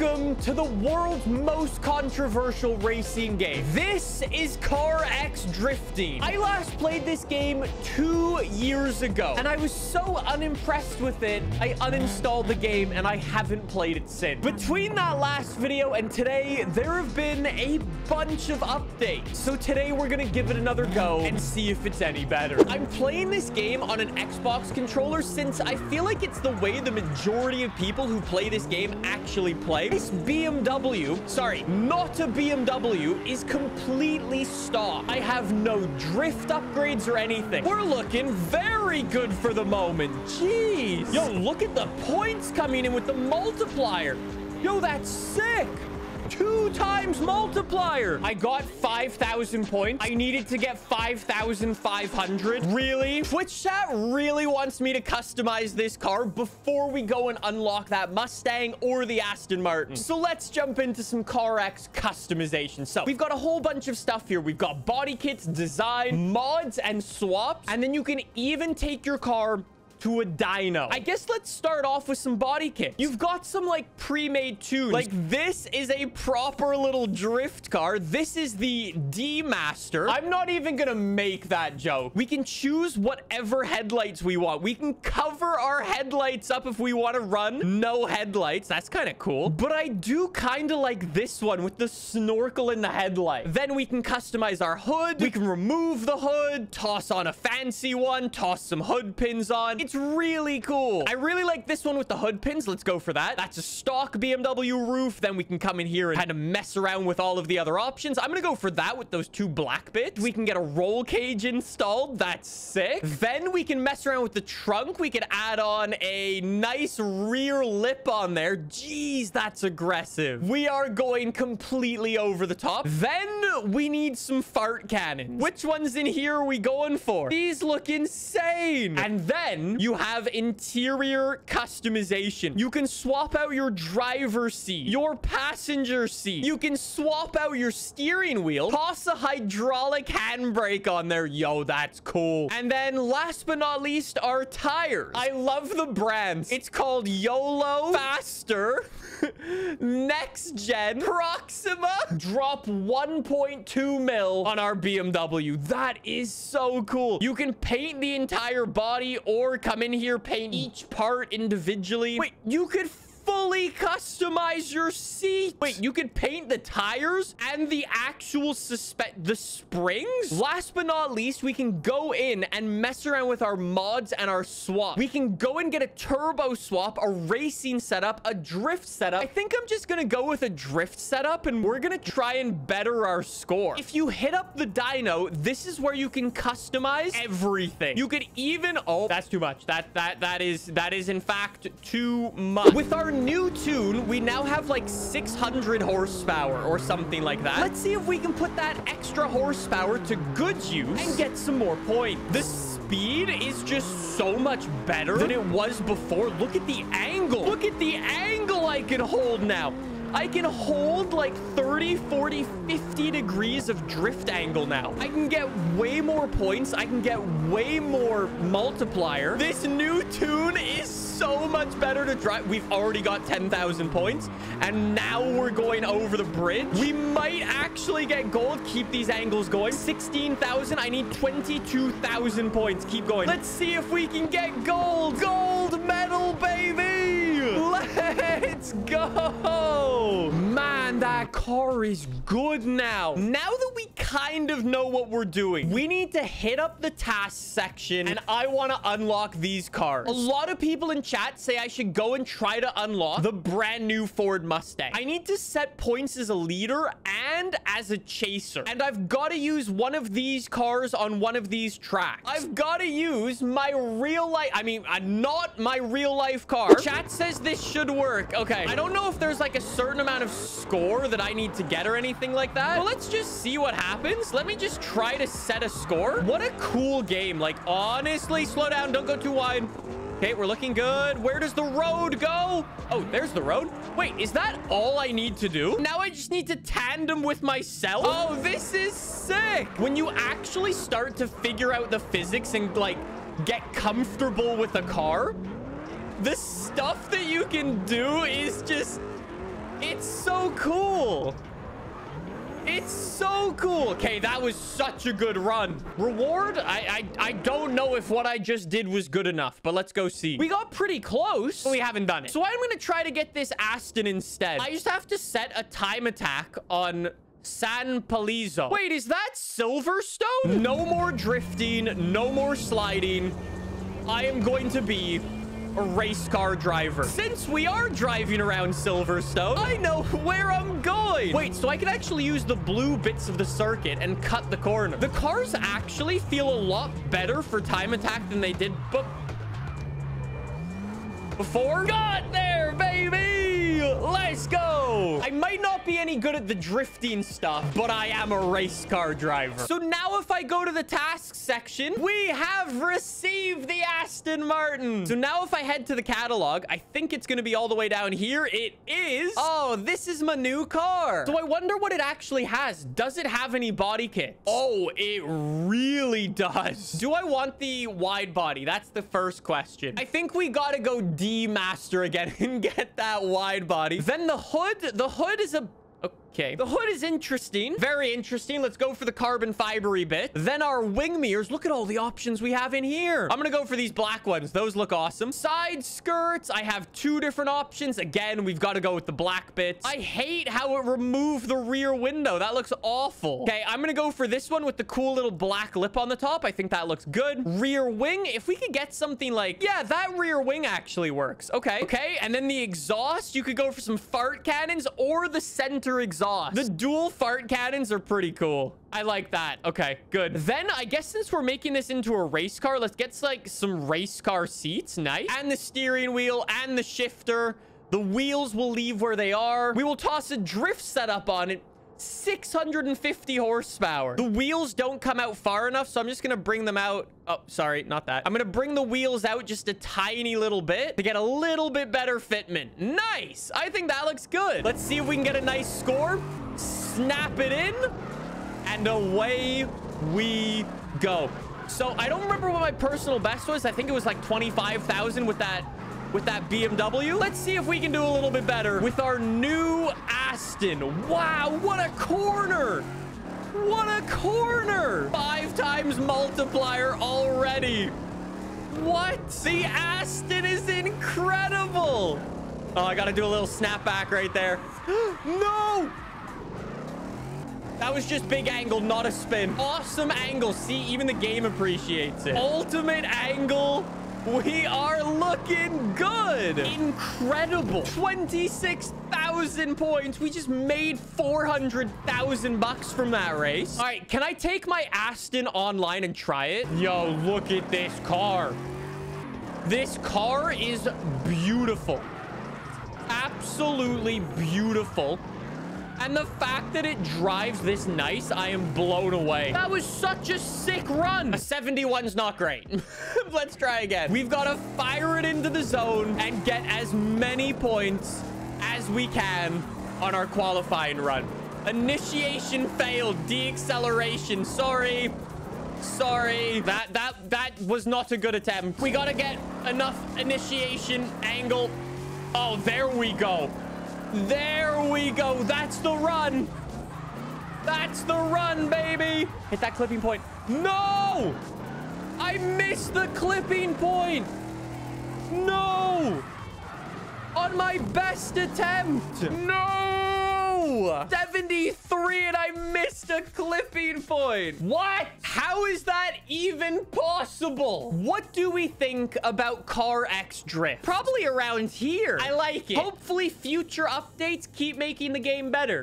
Welcome to the world's most controversial racing game. This is CarX Drifting. I last played this game two years ago, and I was so unimpressed with it, I uninstalled the game, and I haven't played it since. Between that last video and today, there have been a bunch of updates. So today, we're gonna give it another go and see if it's any better. I'm playing this game on an Xbox controller since I feel like it's the way the majority of people who play this game actually play. This BMW, sorry, not a BMW, is completely stock. I have no drift upgrades or anything. We're looking very good for the moment. Jeez. Yo, look at the points coming in with the multiplier. Yo, that's sick two times multiplier. I got 5,000 points. I needed to get 5,500. Really? Twitch chat really wants me to customize this car before we go and unlock that Mustang or the Aston Martin. So let's jump into some CarX customization. So we've got a whole bunch of stuff here. We've got body kits, design, mods, and swaps. And then you can even take your car to a dyno. I guess let's start off with some body kits. You've got some like pre-made tunes. Like this is a proper little drift car. This is the D-Master. I'm not even gonna make that joke. We can choose whatever headlights we want. We can cover our headlights up if we want to run no headlights. That's kind of cool. But I do kind of like this one with the snorkel in the headlight. Then we can customize our hood. We can remove the hood, toss on a fancy one, toss some hood pins on. It's it's really cool. I really like this one with the hood pins. Let's go for that. That's a stock BMW roof. Then we can come in here and kind of mess around with all of the other options. I'm going to go for that with those two black bits. We can get a roll cage installed. That's sick. Then we can mess around with the trunk. We can add on a nice rear lip on there. Jeez, that's aggressive. We are going completely over the top. Then we need some fart cannons. Which ones in here are we going for? These look insane. And then you have interior customization. You can swap out your driver seat, your passenger seat. You can swap out your steering wheel, toss a hydraulic handbrake on there. Yo, that's cool. And then last but not least, our tires. I love the brands. It's called YOLO, Faster, Next Gen, Proxima. Drop 1.2 mil on our BMW. That is so cool. You can paint the entire body or come in here, paint mm. each part individually. Wait, you could fully customize your seat. Wait, you could paint the tires and the actual suspect the springs. Last but not least, we can go in and mess around with our mods and our swap. We can go and get a turbo swap, a racing setup, a drift setup. I think I'm just gonna go with a drift setup and we're gonna try and better our score. If you hit up the dyno, this is where you can customize everything. You could even, oh, that's too much. That, that, that is, that is in fact too much. With our new tune, we now have like 600 horsepower or something like that. Let's see if we can put that extra horsepower to good use and get some more points. The speed is just so much better than it was before. Look at the angle. Look at the angle I can hold now. I can hold like 30, 40, 50 degrees of drift angle now. I can get way more points. I can get way more multiplier. This new tune is so much better to drive. We've already got 10,000 points, and now we're going over the bridge. We might actually get gold. Keep these angles going. 16,000. I need 22,000 points. Keep going. Let's see if we can get gold. Gold medal, baby. Let's go. Man, that car is good now. Now that kind of know what we're doing, we need to hit up the task section, and I want to unlock these cars. A lot of people in chat say I should go and try to unlock the brand new Ford Mustang. I need to set points as a leader and as a chaser. And I've got to use one of these cars on one of these tracks. I've got to use my real life, I mean, uh, not my real life car. Chat says this should work. Okay. I don't know if there's like a certain amount of score that I need to get or anything like that. Well, let's just see what happens. Let me just try to set a score. What a cool game. Like, honestly, slow down. Don't go too wide. Okay, we're looking good. Where does the road go? Oh, there's the road. Wait, is that all I need to do? Now I just need to tandem with myself? Oh, this is sick. When you actually start to figure out the physics and like get comfortable with a car, the stuff that you can do is just It's so cool. It's so cool. Okay, that was such a good run. Reward? I, I I don't know if what I just did was good enough, but let's go see. We got pretty close, but we haven't done it. So I'm going to try to get this Aston instead. I just have to set a time attack on San Palizo. Wait, is that Silverstone? No more drifting, no more sliding. I am going to be race car driver. Since we are driving around Silverstone, I know where I'm going. Wait, so I can actually use the blue bits of the circuit and cut the corner. The cars actually feel a lot better for time attack than they did before. Got there, baby! Let's go. I might not be any good at the drifting stuff, but I am a race car driver. So now if I go to the tasks section, we have received the Aston Martin. So now if I head to the catalog, I think it's going to be all the way down here. It is. Oh, this is my new car. So I wonder what it actually has. Does it have any body kits? Oh, it really does. Do I want the wide body? That's the first question. I think we got to go D-Master again and get that wide body. Then the hood. The hood is a Okay. The hood is interesting. Very interesting. Let's go for the carbon fibery bit. Then our wing mirrors. Look at all the options we have in here. I'm going to go for these black ones. Those look awesome. Side skirts. I have two different options. Again, we've got to go with the black bits. I hate how it removed the rear window. That looks awful. Okay, I'm going to go for this one with the cool little black lip on the top. I think that looks good. Rear wing. If we could get something like... Yeah, that rear wing actually works. Okay. Okay, and then the exhaust. You could go for some fart cannons or the center exhaust exhaust. The dual fart cannons are pretty cool. I like that. Okay, good. Then I guess since we're making this into a race car, let's get like some race car seats. Nice. And the steering wheel and the shifter. The wheels will leave where they are. We will toss a drift setup on it 650 horsepower. The wheels don't come out far enough, so I'm just going to bring them out. Oh, sorry, not that. I'm going to bring the wheels out just a tiny little bit to get a little bit better fitment. Nice. I think that looks good. Let's see if we can get a nice score. Snap it in, and away we go. So I don't remember what my personal best was. I think it was like 25,000 with that with that BMW. Let's see if we can do a little bit better with our new Aston. Wow, what a corner. What a corner. Five times multiplier already. What? The Aston is incredible. Oh, I got to do a little snapback right there. no! That was just big angle, not a spin. Awesome angle. See, even the game appreciates it. Ultimate angle we are looking good. Incredible. 26,000 points. We just made 400,000 bucks from that race. All right, can I take my Aston online and try it? Yo, look at this car. This car is beautiful. Absolutely beautiful. And the fact that it drives this nice, I am blown away. That was such a sick run. A 71's not great. Let's try again. We've got to fire it into the zone and get as many points as we can on our qualifying run. Initiation failed. Deacceleration. Sorry. Sorry. That that that was not a good attempt. We got to get enough initiation angle. Oh, there we go. There we go. That's the run. That's the run, baby. Hit that clipping point. No! I missed the clipping point. No! On my best attempt. No! 73 and I missed a clipping point. What? How is that even possible? What do we think about CarX Drift? Probably around here. I like it. Hopefully future updates keep making the game better.